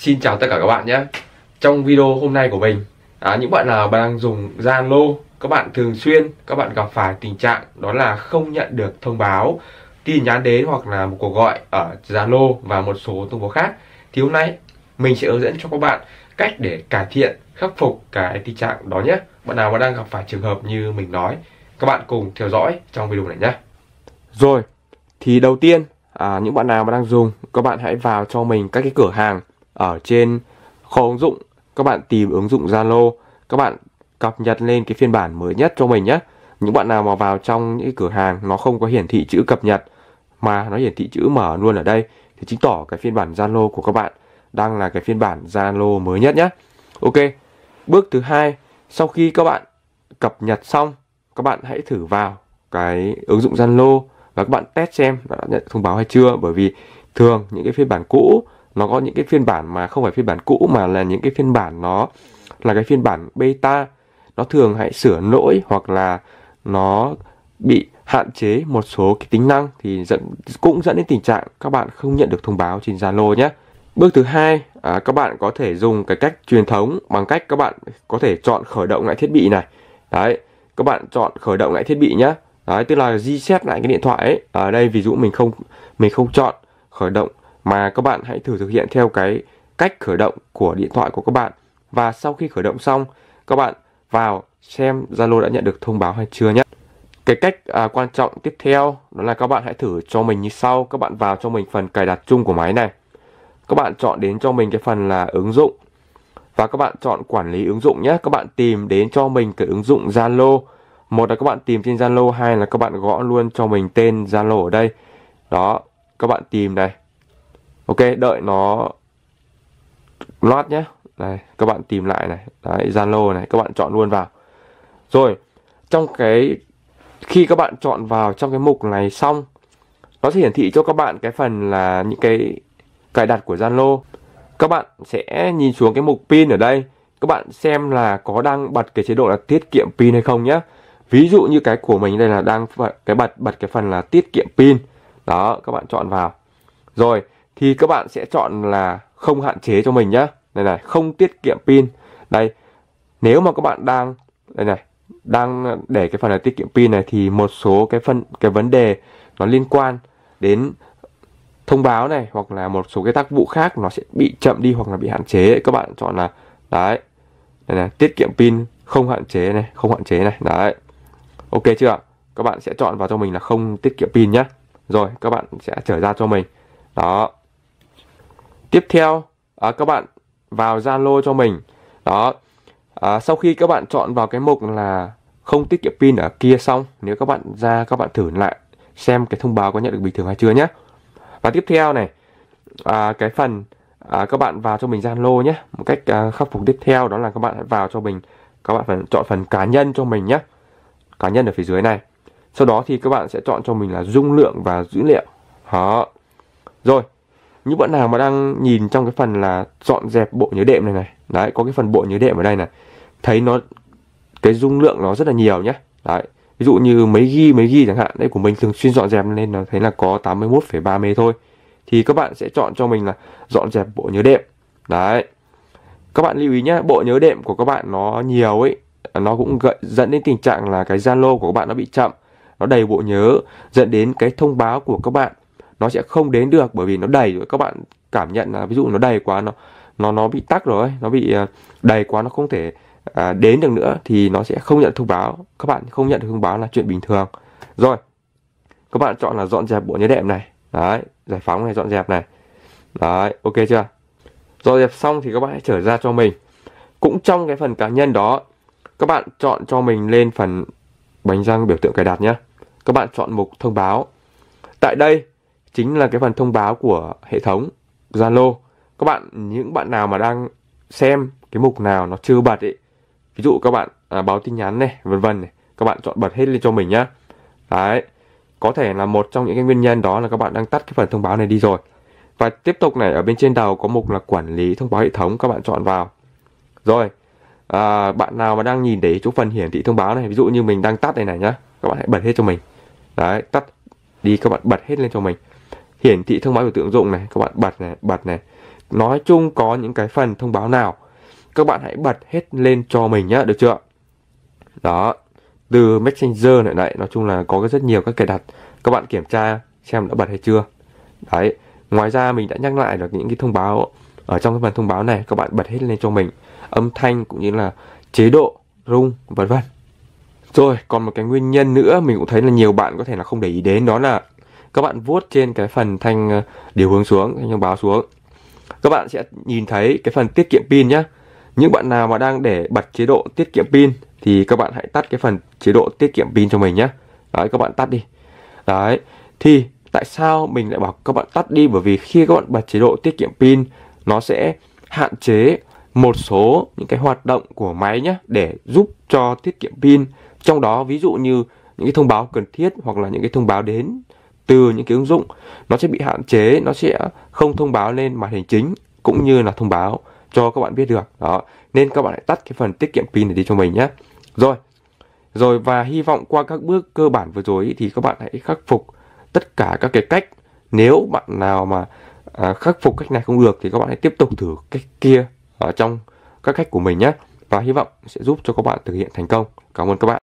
Xin chào tất cả các bạn nhé. Trong video hôm nay của mình à, Những bạn nào đang dùng Zalo Các bạn thường xuyên các bạn gặp phải tình trạng Đó là không nhận được thông báo Tin nhắn đến hoặc là một cuộc gọi Ở Zalo và một số thông báo khác. Thì hôm nay mình sẽ hướng dẫn cho các bạn Cách để cải thiện khắc phục cái tình trạng đó nhé. Bạn nào mà đang gặp phải trường hợp như mình nói Các bạn cùng theo dõi trong video này nhé. Rồi Thì đầu tiên à, những bạn nào mà đang dùng các bạn hãy vào cho mình các cái cửa hàng ở trên kho ứng dụng. Các bạn tìm ứng dụng Zalo, các bạn cập nhật lên cái phiên bản mới nhất cho mình nhé. Những bạn nào mà vào trong những cửa hàng, nó không có hiển thị chữ cập nhật, mà nó hiển thị chữ mở luôn ở đây, thì chứng tỏ cái phiên bản Zalo của các bạn đang là cái phiên bản Zalo mới nhất nhé. Ok, bước thứ hai, sau khi các bạn cập nhật xong, các bạn hãy thử vào cái ứng dụng Zalo và các bạn test xem đã nhận thông báo hay chưa, bởi vì thường những cái phiên bản cũ nó có những cái phiên bản mà không phải phiên bản cũ mà là những cái phiên bản nó là cái phiên bản beta nó thường hãy sửa lỗi hoặc là nó bị hạn chế một số cái tính năng thì dẫn cũng dẫn đến tình trạng các bạn không nhận được thông báo trên Zalo nhé. Bước thứ hai, à, các bạn có thể dùng cái cách truyền thống bằng cách các bạn có thể chọn khởi động lại thiết bị này. Đấy, các bạn chọn khởi động lại thiết bị nhé. Đấy, tức là reset lại cái điện thoại ấy. Ở đây ví dụ mình không mình không chọn khởi động mà các bạn hãy thử thực hiện theo cái cách khởi động của điện thoại của các bạn. Và sau khi khởi động xong, các bạn vào xem Zalo đã nhận được thông báo hay chưa nhé. Cái cách à, quan trọng tiếp theo đó là các bạn hãy thử cho mình như sau. Các bạn vào cho mình phần cài đặt chung của máy này. Các bạn chọn đến cho mình cái phần là ứng dụng. Và các bạn chọn quản lý ứng dụng nhé. Các bạn tìm đến cho mình cái ứng dụng Zalo một là các bạn tìm trên Zalo hai là các bạn gõ luôn cho mình tên Zalo ở đây đó các bạn tìm này ok, đợi nó loát nhé. Đây, các bạn tìm lại này. Đấy, Zalo này, các bạn chọn luôn vào. Rồi, trong cái, khi các bạn chọn vào trong cái mục này xong, nó sẽ hiển thị cho các bạn cái phần là những cái cài đặt của Zalo. Các bạn sẽ nhìn xuống cái mục pin ở đây. Các bạn xem là có đang bật cái chế độ là tiết kiệm pin hay không nhé. Ví dụ như cái của mình đây là đang cái bật bật cái phần là tiết kiệm pin. Đó, các bạn chọn vào. Rồi thì các bạn sẽ chọn là không hạn chế cho mình nhá. Đây này, không tiết kiệm pin. Đây, nếu mà các bạn đang, đây này, đang để cái phần là tiết kiệm pin này thì một số cái phần, cái vấn đề nó liên quan đến thông báo này hoặc là một số cái tác vụ khác nó sẽ bị chậm đi hoặc là bị hạn chế. Các bạn chọn là, đấy đây này, tiết kiệm pin, không hạn chế này, không hạn chế này, đấy. Ok chưa các bạn sẽ chọn vào cho mình là không tiết kiệm pin nhé rồi, các bạn sẽ trở ra cho mình. Đó tiếp theo à, các bạn vào Zalo cho mình. Đó. À, sau khi các bạn chọn vào cái mục là không tiết kiệm pin ở kia xong nếu các bạn ra các bạn thử lại xem cái thông báo có nhận được bình thường hay chưa nhé. Và tiếp theo này à, cái phần à, các bạn vào cho mình Zalo nhé. Một cách à, khắc phục tiếp theo đó là các bạn hãy vào cho mình các bạn phải chọn phần cá nhân cho mình nhé. Cá nhân ở phía dưới này. Sau đó thì các bạn sẽ chọn cho mình là dung lượng và dữ liệu. Đó. Rồi những bạn nào mà đang nhìn trong cái phần là dọn dẹp bộ nhớ đệm này này đấy có cái phần bộ nhớ đệm ở đây này thấy nó cái dung lượng nó rất là nhiều nhé. Đấy ví dụ như mấy ghi mấy ghi chẳng hạn đấy của mình thường xuyên dọn dẹp nên nó thấy là có 81,3 mê thôi. Thì các bạn sẽ chọn cho mình là dọn dẹp bộ nhớ đệm. Đấy các bạn lưu ý nhé bộ nhớ đệm của các bạn nó nhiều ấy nó cũng gợi dẫn đến tình trạng là cái Zalo của các bạn nó bị chậm nó đầy bộ nhớ dẫn đến cái thông báo của các bạn nó sẽ không đến được bởi vì nó đầy rồi. Các bạn cảm nhận là ví dụ nó đầy quá nó nó nó bị tắc rồi nó bị à, đầy quá nó không thể à, đến được nữa thì nó sẽ không nhận thông báo. Các bạn không nhận được thông báo là chuyện bình thường. Rồi các bạn chọn là dọn dẹp bộ nhớ đệm này. Đấy giải phóng này dọn dẹp này. Đấy ok chưa? Dọn dẹp xong thì các bạn hãy trở ra cho mình. Cũng trong cái phần cá nhân đó các bạn chọn cho mình lên phần bánh răng biểu tượng cài đặt nhé. Các bạn chọn mục thông báo. Tại đây chính là cái phần thông báo của hệ thống Zalo. Các bạn những bạn nào mà đang xem cái mục nào nó chưa bật ấy. Ví dụ các bạn à, báo tin nhắn này, vân vân này, các bạn chọn bật hết lên cho mình nhé. Đấy. Có thể là một trong những cái nguyên nhân đó là các bạn đang tắt cái phần thông báo này đi rồi. Và tiếp tục này ở bên trên đầu có mục là quản lý thông báo hệ thống các bạn chọn vào. Rồi, à, bạn nào mà đang nhìn để chỗ phần hiển thị thông báo này ví dụ như mình đang tắt đây này nhá các bạn hãy bật hết cho mình đấy tắt đi các bạn bật hết lên cho mình hiển thị thông báo biểu tượng dụng này. Các bạn bật này bật này. Nói chung có những cái phần thông báo nào các bạn hãy bật hết lên cho mình nhé được chưa? Đó từ messenger này đấy, nói chung là có rất nhiều các cài đặt. Các bạn kiểm tra xem đã bật hay chưa. Đấy ngoài ra mình đã nhắc lại được những cái thông báo ở trong cái phần thông báo này các bạn bật hết lên cho mình. Âm thanh cũng như là chế độ rung vân vân. Rồi còn một cái nguyên nhân nữa mình cũng thấy là nhiều bạn có thể là không để ý đến đó là các bạn vuốt trên cái phần thanh ờ, điều hướng xuống, thanh thông báo xuống. Các bạn sẽ nhìn thấy cái phần tiết kiệm pin nhé những bạn nào mà đang để bật chế độ tiết kiệm pin thì các bạn hãy tắt cái phần chế độ tiết kiệm pin cho mình nhé đấy, các bạn tắt đi. Đấy, thì tại sao mình lại bảo các bạn tắt đi? Bởi vì khi các bạn bật chế độ tiết kiệm pin, nó sẽ hạn chế một số những cái hoạt động của máy nhé để giúp cho tiết kiệm pin. Trong đó, ví dụ như những cái thông báo cần thiết hoặc là những cái thông báo đến từ những cái ứng dụng nó sẽ bị hạn chế nó sẽ không thông báo lên màn hình chính cũng như là thông báo cho các bạn biết được. Đó nên các bạn hãy tắt cái phần tiết kiệm pin này đi cho mình nhé. Rồi rồi và hy vọng qua các bước cơ bản vừa rồi thì các bạn hãy khắc phục tất cả các cái cách. Nếu bạn nào mà à, khắc phục cách này không được thì các bạn hãy tiếp tục thử cách kia ở trong các cách của mình nhé. Và hy vọng sẽ giúp cho các bạn thực hiện thành công. Cảm ơn các bạn.